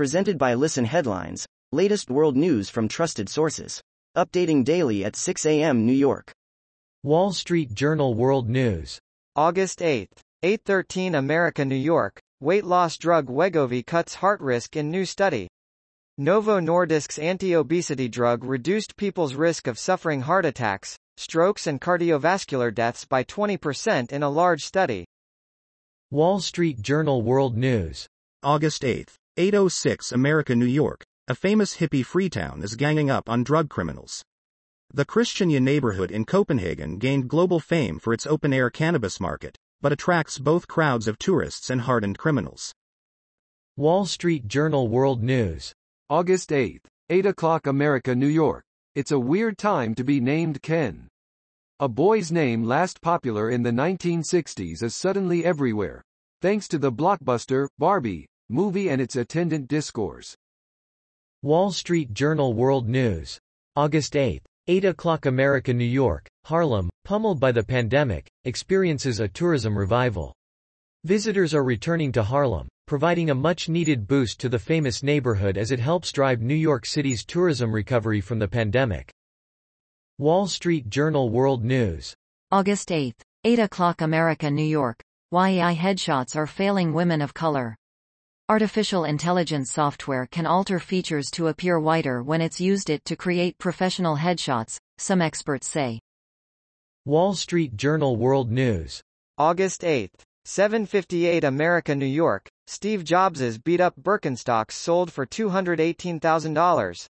Presented by Listen Headlines, latest world news from trusted sources. Updating daily at 6 a.m. New York. Wall Street Journal World News. August 8. 813 America New York. Weight loss drug Wegovy cuts heart risk in new study. Novo Nordisk's anti-obesity drug reduced people's risk of suffering heart attacks, strokes and cardiovascular deaths by 20% in a large study. Wall Street Journal World News. August 8, 806 America, New York. A famous hippie Freetown is ganging up on drug criminals. The Christiania neighborhood in Copenhagen gained global fame for its open-air cannabis market, but attracts both crowds of tourists and hardened criminals. Wall Street Journal World News. August 8, 8 o'clock America, New York. It's a weird time to be named Ken. A boy's name last popular in the 1960s is suddenly everywhere, thanks to the blockbuster, Barbie, movie and its attendant discourse. Wall Street Journal World News. August 8, 8 o'clock America New York, Harlem, pummeled by the pandemic, experiences a tourism revival. Visitors are returning to Harlem, providing a much-needed boost to the famous neighborhood as it helps drive New York City's tourism recovery from the pandemic. Wall Street Journal World News. August 8, 8 o'clock America, New York. YEI headshots are failing women of color. Artificial intelligence software can alter features to appear whiter when it's used it to create professional headshots, some experts say. Wall Street Journal World News. August 8, 758 America, New York. Steve Jobs's beat-up Birkenstocks sold for $218,000.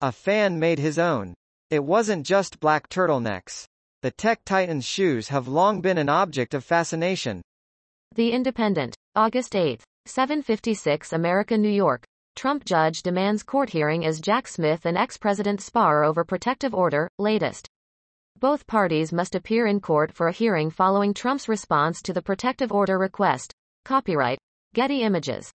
A fan made his own. It wasn't just black turtlenecks. The tech titan's shoes have long been an object of fascination. The Independent, August 8, 756 America, New York. Trump judge demands court hearing as Jack Smith and ex-president spar over protective order, latest. Both parties must appear in court for a hearing following Trump's response to the protective order request. Copyright. Getty Images.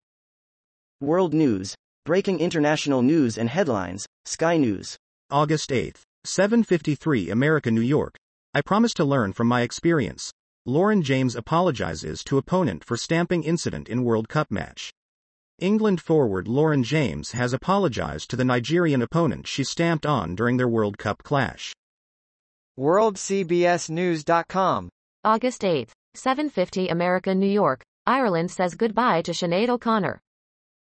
World News. Breaking international news and headlines. Sky News. August 8, 753 America, New York. I promise to learn from my experience. Lauren James apologizes to opponent for stamping incident in World Cup match. England forward Lauren James has apologized to the Nigerian opponent she stamped on during their World Cup clash. WorldCBSNews.com. August 8, 750 America, New York. Ireland says goodbye to Sinead O'Connor.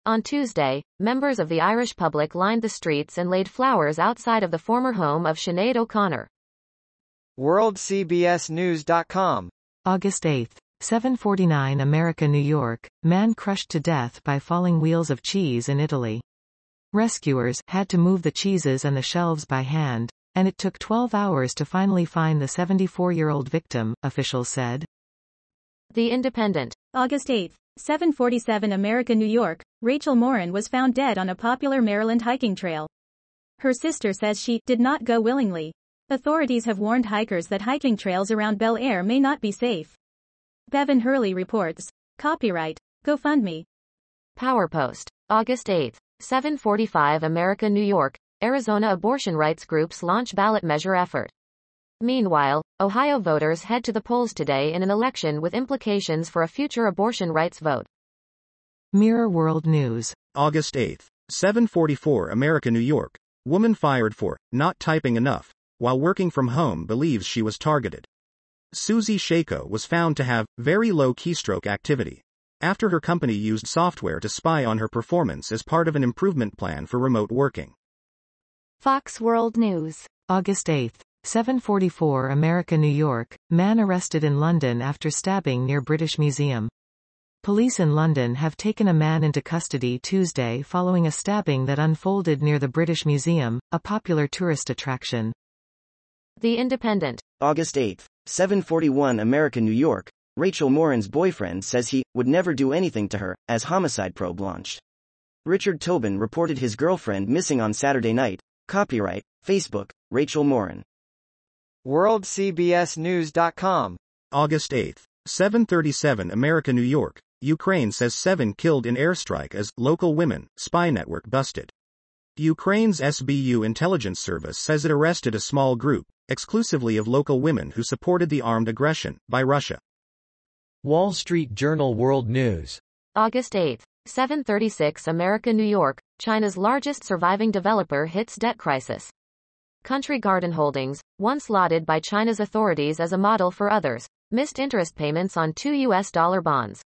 On Tuesday, members of the Irish public lined the streets and laid flowers outside of the former home of Sinead O'Connor. WorldCBSNews.com. August 8, 749 America, New York. Man crushed to death by falling wheels of cheese in Italy. Rescuers had to move the cheeses and the shelves by hand, and it took 12 hours to finally find the 74-year-old victim, officials said. The Independent. August 8, 747 America, New York. Rachel Morin was found dead on a popular Maryland hiking trail. Her sister says she did not go willingly. Authorities have warned hikers that hiking trails around Bel Air may not be safe. Bevan Hurley reports. Copyright. GoFundMe. PowerPost. August 8, 745 America, New York. Arizona abortion rights groups launch ballot measure effort. Meanwhile, Ohio voters head to the polls today in an election with implications for a future abortion rights vote. Mirror World News. August 8, 744 America, New York. Woman fired for not typing enough while working from home believes she was targeted. Suzie Cheikho was found to have very low keystroke activity after her company used software to spy on her performance as part of an improvement plan for remote working. Fox World News. August 8, 744 America, New York. Man arrested in London after stabbing near British Museum. Police in London have taken a man into custody Tuesday following a stabbing that unfolded near the British Museum, a popular tourist attraction. The Independent. August 8, 741 America, New York. Rachel Morin's boyfriend says he would never do anything to her, as homicide probe launched. Richard Tobin reported his girlfriend missing on Saturday night. Copyright, Facebook, Rachel Morin. WorldCBSNews.com. August 8, 737 America, New York. Ukraine says seven killed in airstrike as local women spy network busted. Ukraine's SBU intelligence service says it arrested a small group, exclusively of local women who supported the armed aggression by Russia. Wall Street Journal World News. August 8, 736 America New York, China's largest surviving developer hits debt crisis. Country Garden Holdings, once lauded by China's authorities as a model for others, missed interest payments on two U.S. dollar bonds.